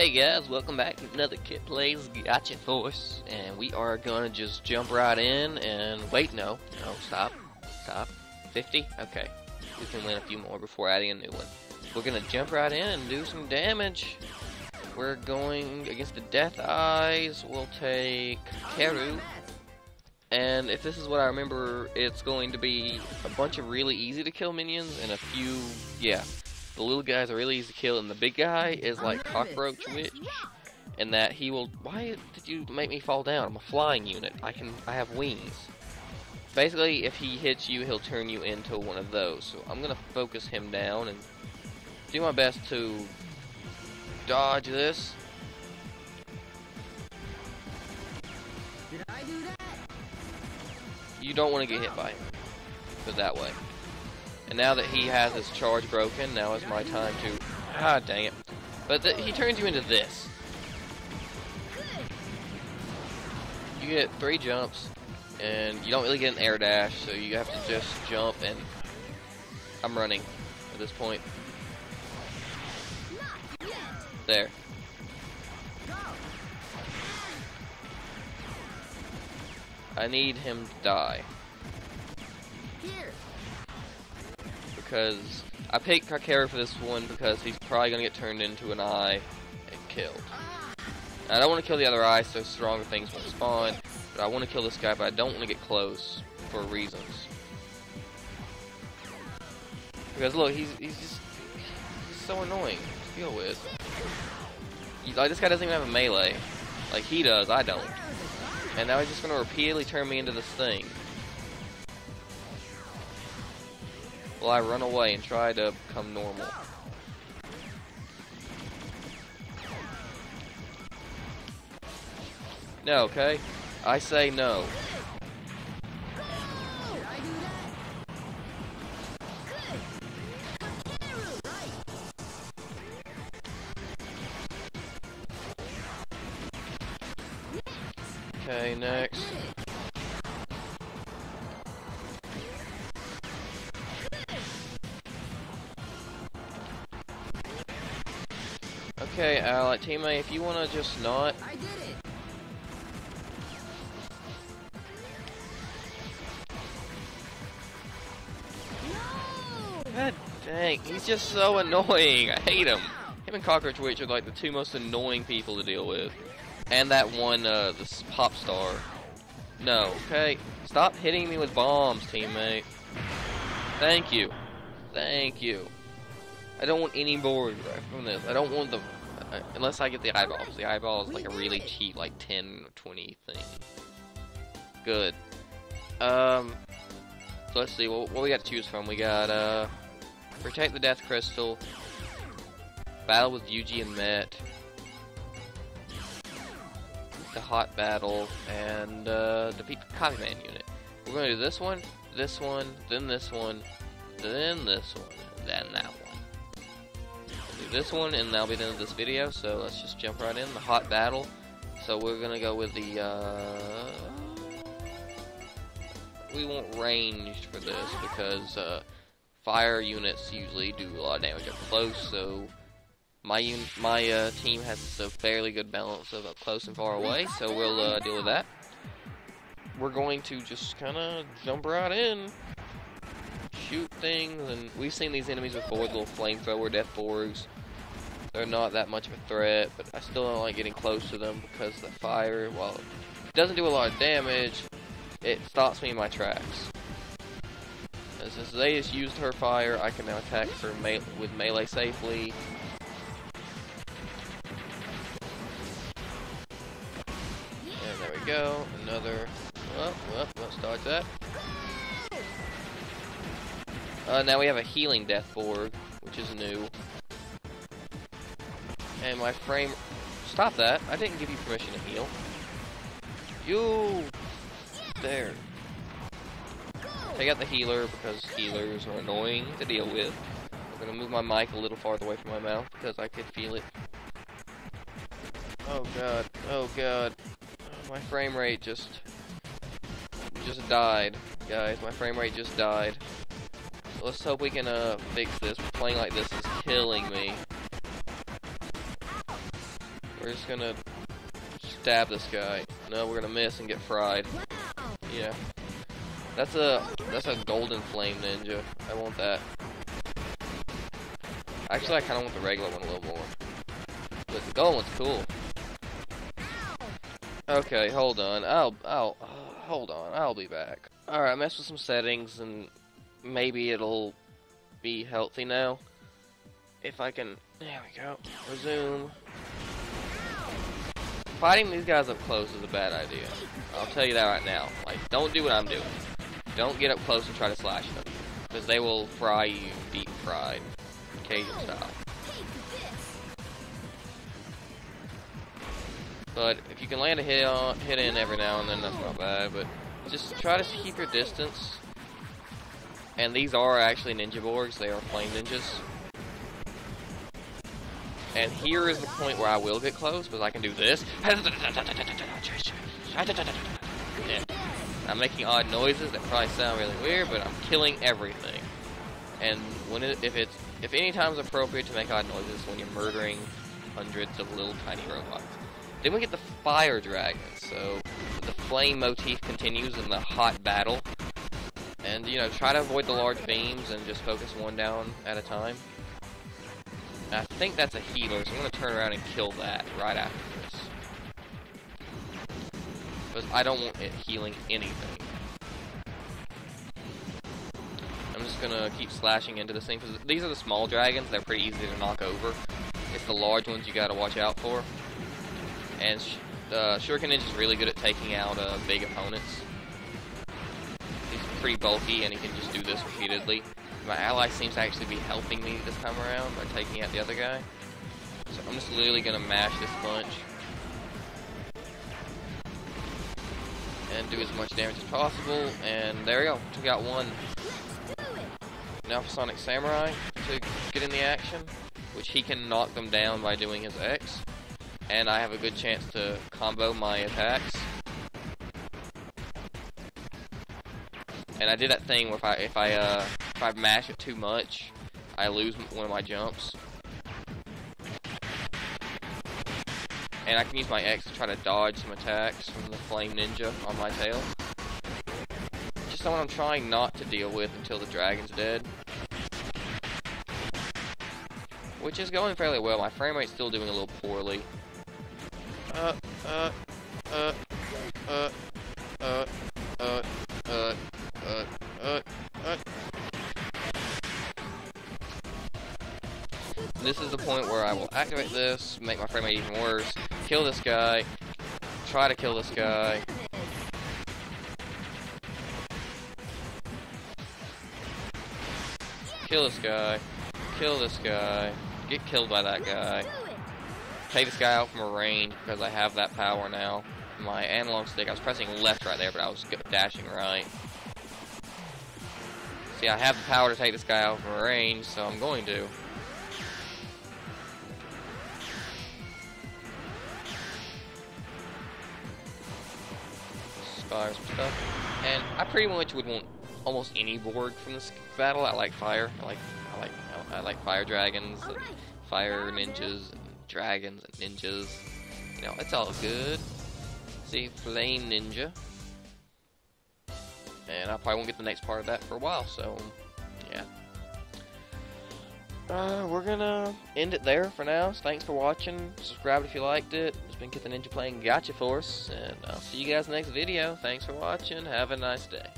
Hey guys, welcome back to another Kit Plays Gotcha Force, and we are gonna just jump right in and wait, no, no, stop, stop, 50? Okay, we can win a few more before adding a new one. We're gonna jump right in and do some damage. We're going against the Death Eyes, we'll take Keru, and if this is what I remember, it's going to be a bunch of really easy to kill minions and a few, yeah, the little guys are really easy to kill, and the big guy is like Cockroach Witch, and that he will. Why did you make me fall down? I'm a flying unit. I can. I have wings. Basically, if he hits you, he'll turn you into one of those. So I'm gonna focus him down and do my best to dodge this. Did I do that? You don't want to get hit by him. Put that way. And now that he has his charge broken, now is my time to... Ah, dang it. But he turns you into this. You get three jumps, and you don't really get an air dash, so you have to just jump, and I'm running at this point. There. I need him to die. Because I picked Kakeru for this one because he's probably gonna get turned into an eye and killed. I don't want to kill the other eye so stronger things won't spawn, but I want to kill this guy, but I don't want to get close for reasons. Because look, he's he's just he's so annoying to deal with. He's, like this guy doesn't even have a melee, like he does. I don't. And now he's just gonna repeatedly turn me into this thing. Well, I run away and try to become normal. No, okay? I say no. Okay, next. Okay, uh, teammate, if you wanna just not I did it. No. God dang, he's just so annoying. I hate him. Him and Cockroach Witch are like the two most annoying people to deal with. And that one, uh, this pop star. No, okay? Stop hitting me with bombs, teammate. Thank you. Thank you. I don't want any more from this. I don't want the... Uh, unless I get the eyeballs. The eyeball is like a really cheap, like 10 20 thing. Good. Um... So let's see, what, what we got to choose from? We got, uh... Protect the Death Crystal. Battle with Yuji and Met. The Hot Battle. And, uh, defeat the Copy Man unit. We're to do this one, this one, then this one, then this one, then that one. Do this one, and that'll be the end of this video, so let's just jump right in. The Hot Battle. So we're to go with the, uh we want ranged for this because uh, fire units usually do a lot of damage up close. So my my uh, team has a fairly good balance of up close and far away. So we'll uh, deal with that. We're going to just kind of jump right in, shoot things, and we've seen these enemies before. Little flamethrower death borgs. They're not that much of a threat, but I still don't like getting close to them because the fire, while it doesn't do a lot of damage, it stops me in my tracks. And since they just used her fire, I can now attack her me with melee safely. And there we go. Another. Well, well, let's dodge that. Uh, now we have a healing death borg, which is new. And my frame. Stop that! I didn't give you permission to heal. You there. Take out the healer because healers are annoying to deal with. I'm gonna move my mic a little farther away from my mouth because I could feel it. Oh god, oh god. My frame rate just just died, guys. My frame rate just died. Let's hope we can uh fix this. Playing like this is killing me. We're just gonna stab this guy. No, we're gonna miss and get fried. Yeah. That's a that's a golden flame ninja. I want that. Actually, I kind of want the regular one a little more. But the golden one's cool. Okay, hold on. I'll I'll uh, hold on. I'll be back. All right, mess with some settings and maybe it'll be healthy now. If I can, there we go. Resume. Fighting these guys up close is a bad idea. I'll tell you that right now. Like, don't do what I'm doing. Don't get up close and try to slash them. Because they will fry you deep fried. Cajun style. But if you can land a hit on, hit in every now and then, that's not bad. But just try to keep your distance. And these are actually ninja borgs. They are flame ninjas. And here is the point where I will get close, because I can do this. I'm making odd noises that probably sound really weird, but I'm killing everything. And when it, if it's if any time is appropriate to make odd noises when you're murdering hundreds of little tiny robots. Then we get the fire dragon, so the flame motif continues in the hot battle. And you know, try to avoid the large beams and just focus one down at a time. I think that's a healer, so I'm gonna turn around and kill that right after this. Because I don't want it healing anything. I'm just gonna keep slashing into this thing, because these are the small dragons, they're pretty easy to knock over. It's the large ones you gotta watch out for. And uh, Shuriken Ninja's really good at taking out uh, big opponents. He's pretty bulky, and he can just do this repeatedly. My ally seems to actually be helping me this time around by taking out the other guy. So I'm just literally gonna mash this punch. And do as much damage as possible, and there we go, took out one. Now for Sonic Samurai to get in the action, which he can knock them down by doing his X. And I have a good chance to combo my attacks. And I did that thing where if I if I uh if I mash it too much, I lose one of my jumps. And I can use my X to try to dodge some attacks from the Flame Ninja on my tail. Just someone I'm trying not to deal with until the dragon's dead. Which is going fairly well. My frame rate's still doing a little poorly. Uh, uh, uh, uh, uh, uh, This is the point where I will activate this, make my frame rate even worse, kill this guy, try to kill this guy. Kill this guy, kill this guy, get killed by that guy take this guy out from a range because I have that power now. My analog stick, I was pressing left right there, but I was dashing right. See, I have the power to take this guy out from range, so I'm going to. Fire some stuff. And I pretty much would want almost any Borg from this battle. I like fire. I like I like I like fire dragons, and fire ninjas, and dragons and ninjas. You know, it's all good. See, Flame Ninja. And I probably won't get the next part of that for a while, so, yeah. Uh, we're gonna end it there for now. Thanks for watching. Subscribe if you liked it. It's been Kit the Ninja playing Gotcha Force, and I'll see you guys next video. Thanks for watching. Have a nice day.